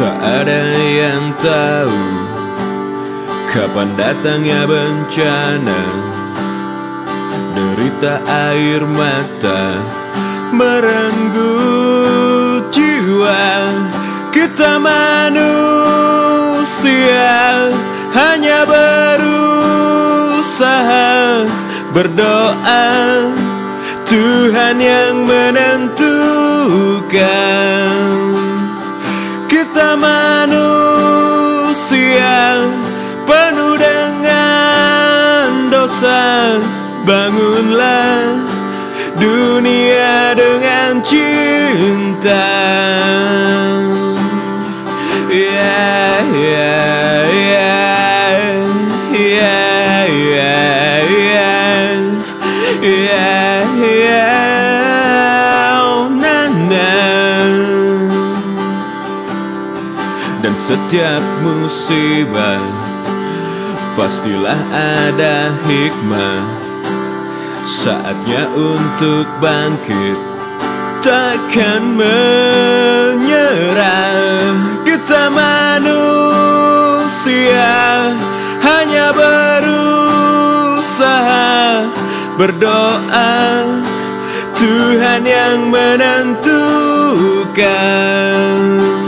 Tak ada yang tahu Kapan datangnya bencana. Derita air mata Merenggut jiwa Kita manusia Hanya berusaha Berdoa. Tuhan yang menentukan kita manusia penuh dengan dosa. Bangunlah dunia dengan cinta dan setiap musibah pastilah ada hikmah. Saatnya untuk bangkit takkan menyerah. Kita manusia hanya berusaha berdoa. Tuhan yang menentukan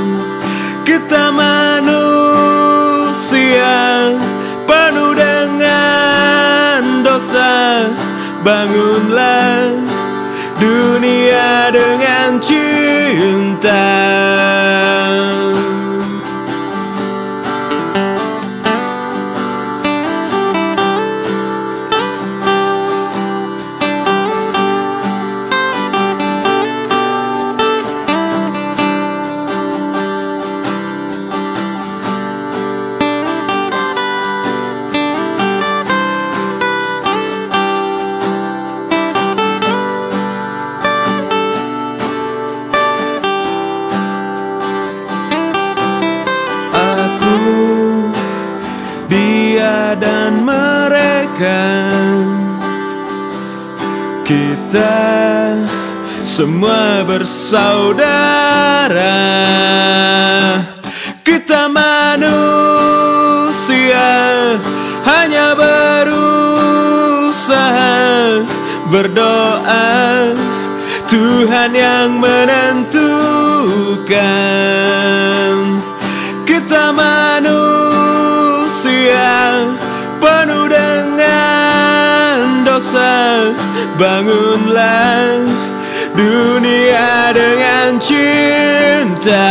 Bangunlah dunia dengan cinta dan mereka. Kita semua bersaudara. Kita manusia hanya berusaha berdoa. Tuhan yang menentukan. Kita manusia Bangunlah dunia dengan cinta